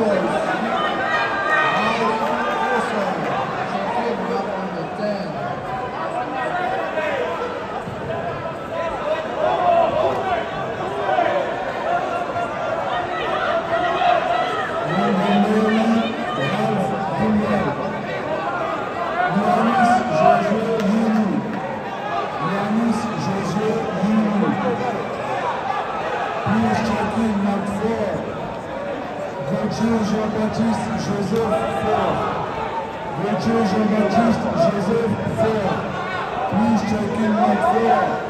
Please check in, number four. Mathieu, Jean-Baptiste Joseph Faure. Mathieu, Jean-Baptiste Joseph Faure. Please check in my Faure.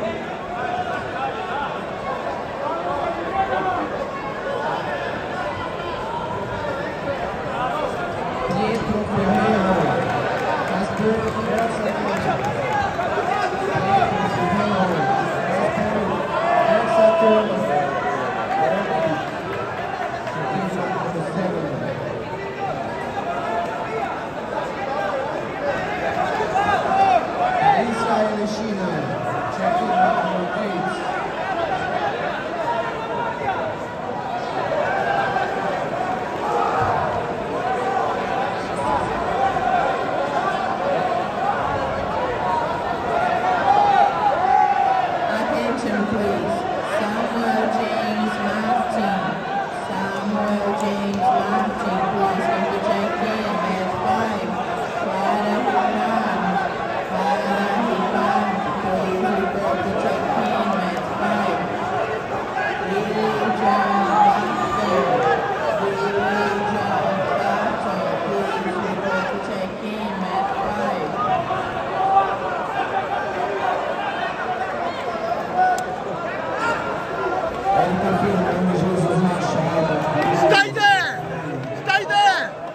Deus. Stay there! Stay there!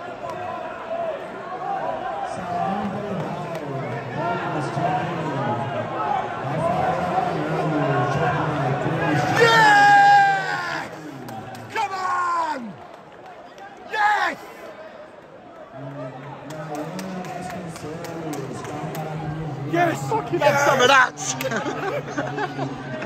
Yes! Come on! Yes! Yes! Fucking yes! have some of that!